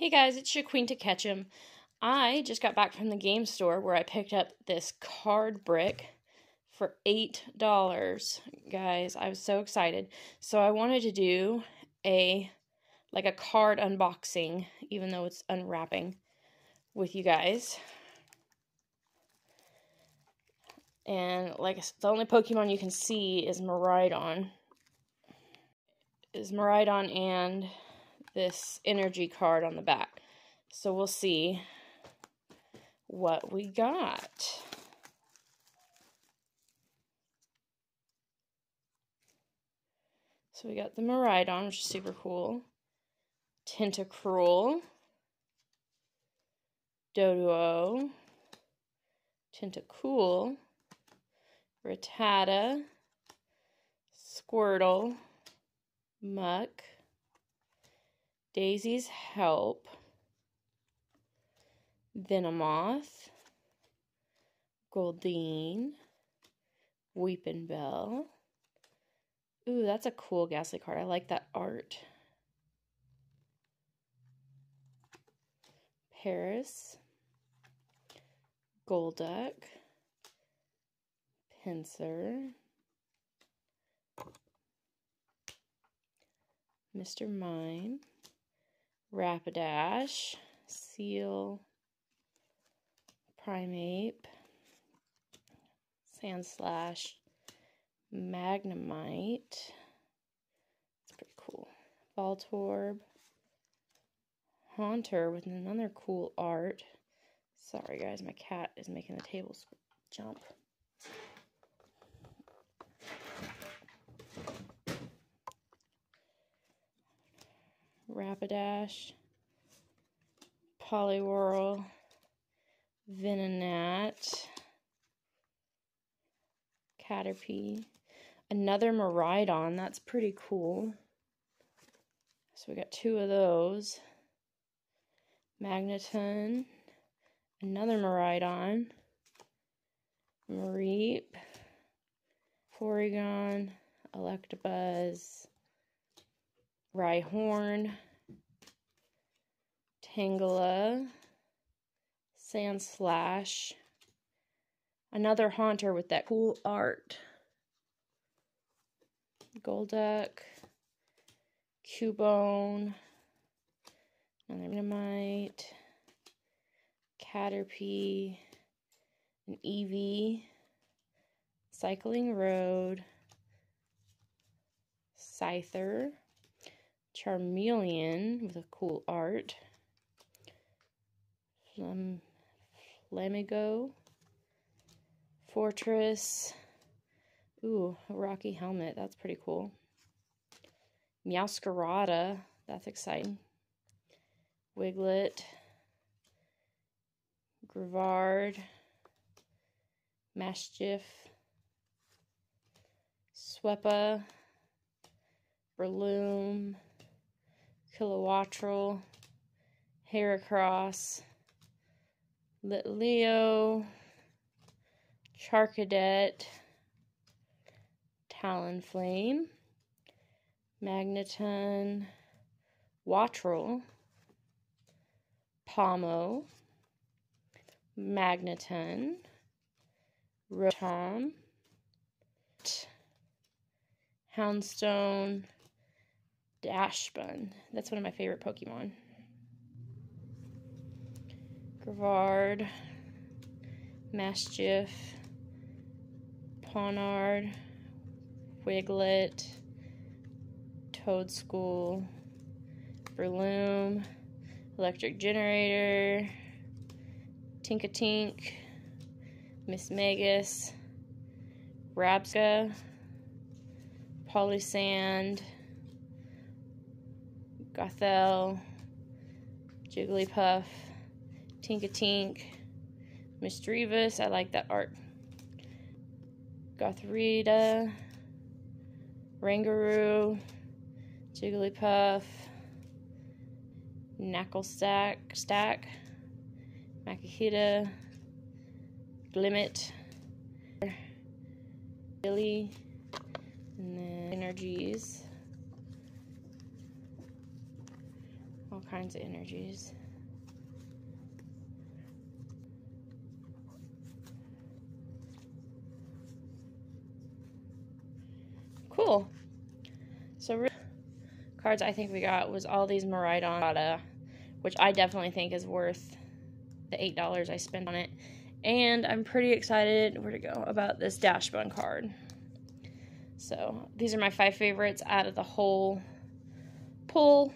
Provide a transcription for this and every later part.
Hey guys, it's your Queen to Ketchum. I just got back from the game store where I picked up this card brick for $8. Guys, I was so excited. So I wanted to do a like a card unboxing, even though it's unwrapping with you guys. And like the only Pokemon you can see is Miraidon. Is Miraidon and this energy card on the back. So we'll see what we got. So we got the Miraidon, which is super cool. Tentacruel. Doduo. Tentacool. Rattata. Squirtle. Muk. Daisy's Help, Venomoth, Goldeen, Weepinbell. Ooh, that's a cool Gastly card. I like that art. Paras, Golduck, Pinsir, Mr. Mime, Rapidash, Seel, Primeape, Sandslash, Magnemite. It's pretty cool. Voltorb, Haunter with another cool art. Sorry guys, my cat is making the table jump. Rapidash, Poliwhirl, Venonat, Caterpie, another Miraidon. That's pretty cool. So we got two of those. Magneton, another Miraidon, Mareep, Porygon, Electabuzz, Rhyhorn, Tangela, Sandslash, another Haunter with that cool art, Golduck, Cubone, Minemite, Caterpie, an Eevee, Cycling Road, Scyther, Charmeleon with a cool art. Um, Flam Flamigo. Forretress. Ooh, a rocky helmet. That's pretty cool. Meowscarada. That's exciting. Wiglett. Greavard. Maschiff. Swepa. Breloom. Kilowattrel, Heracross, Litleo, Charcadet, Talonflame, Magneton, Wattrel, Pawmo, Magneton, Rotom, Houndstone, Dachsbun. That's one of my favorite Pokemon. Greavard, Maschiff, Ponard, Wiglett, Toedscool, Breloom, Electric Generator, Tinkatink, Mismagius, Rabsca, Palossand, Gothel, Jigglypuff, Tinkatink, Misdreavus. I like that art. Gothorita, Rangaroo, Jigglypuff, Naclstack, Stack, Makuhita, Glimmet, Billy, and then Energies. all kinds of energies. Cool. So cards I think we got was all these Miraidon, which I definitely think is worth the $8 I spent on it. And I'm pretty excited, where to go, about this Dachsbun card. So these are my five favorites out of the whole pull.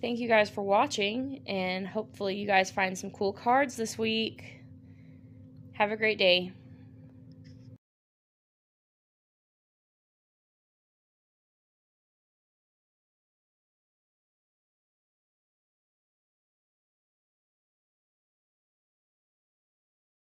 Thank you guys for watching, and hopefully you guys find some cool cards this week. Have a great day.